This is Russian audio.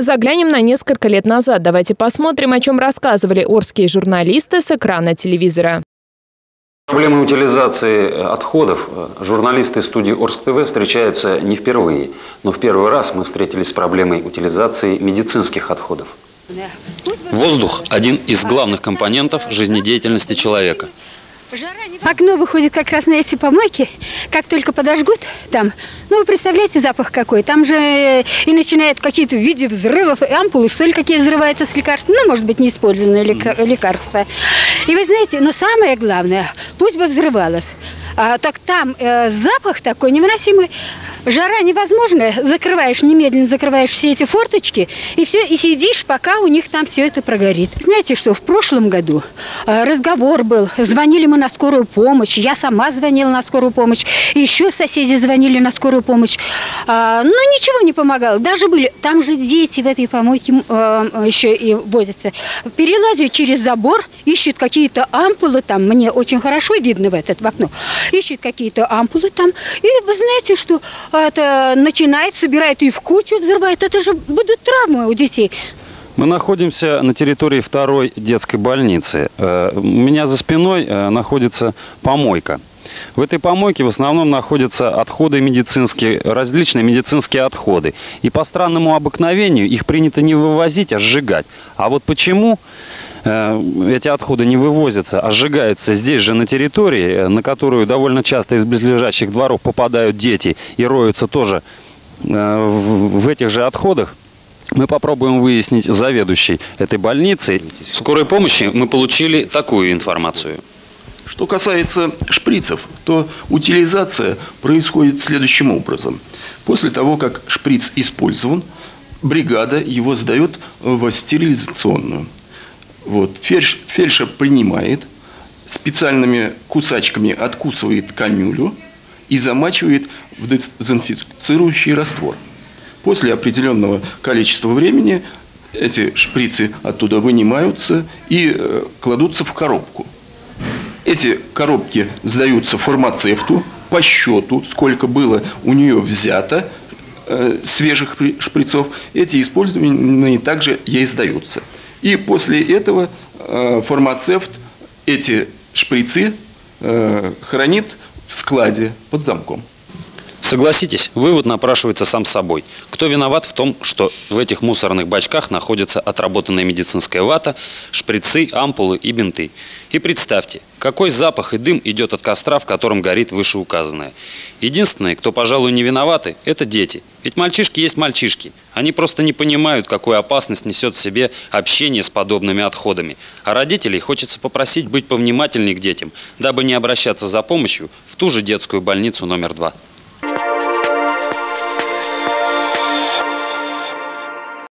Заглянем на несколько лет назад. Давайте посмотрим, о чем рассказывали орские журналисты с экрана телевизора. Проблемы утилизации отходов журналисты студии Орск ТВ встречаются не впервые. Но в первый раз мы встретились с проблемой утилизации медицинских отходов. Воздух – один из главных компонентов жизнедеятельности человека. Окно выходит как раз на эти помойки. Как только подожгут там, ну вы представляете запах какой. Там же э, и начинают какие-то в виде взрывов, ампулы, что ли, какие взрываются с лекарством. Ну, может быть, неиспользованные лекарства. И вы знаете, но самое главное, пусть бы взрывалось. А, так там э, запах такой невыносимый. Жара невозможная. Закрываешь, немедленно закрываешь все эти форточки, и все, и сидишь, пока у них там все это прогорит. Знаете что, в прошлом году э, разговор был, звонили мы на скорую помощь, я сама звонила на скорую помощь, еще соседи звонили на скорую помощь. А, но ничего не помогало. Даже были, там же дети в этой помойке э, еще и возятся. Перелазят через забор, ищут какие-то ампулы, там мне очень хорошо видно в этот в окно ищет какие-то ампулы там. И вы знаете, что это начинает, собирает и в кучу взрывает. Это же будут травмы у детей. Мы находимся на территории второй детской больницы. Э, у меня за спиной э, находится помойка. В этой помойке в основном находятся отходы медицинские, различные медицинские отходы. И по странному обыкновению их принято не вывозить, а сжигать. А вот почему эти отходы не вывозятся, а сжигаются здесь же на территории, э, на которую довольно часто из близлежащих дворов попадают дети и роются тоже э, в этих же отходах, мы попробуем выяснить заведующей этой больницы. В скорой помощи мы получили такую информацию. Что касается шприцев, то утилизация происходит следующим образом. После того, как шприц использован, бригада его сдает в стерилизационную. Вот. Фельдш, фельдшер принимает, специальными кусачками откусывает канюлю и замачивает в дезинфицирующий раствор. После определенного количества времени эти шприцы оттуда вынимаются и э, кладутся в коробку. Эти коробки сдаются фармацевту по счету, сколько было у нее взято э, свежих шприцов. Эти использованные также ей сдаются. И после этого э, фармацевт эти шприцы э, хранит в складе под замком. Согласитесь, вывод напрашивается сам собой. Кто виноват в том, что в этих мусорных бачках находится отработанная медицинская вата, шприцы, ампулы и бинты? И представьте, какой запах и дым идет от костра, в котором горит вышеуказанное. Единственное, кто, пожалуй, не виноваты, это дети. Ведь мальчишки есть мальчишки. Они просто не понимают, какую опасность несет в себе общение с подобными отходами. А родителей хочется попросить быть повнимательнее к детям, дабы не обращаться за помощью в ту же детскую больницу номер два.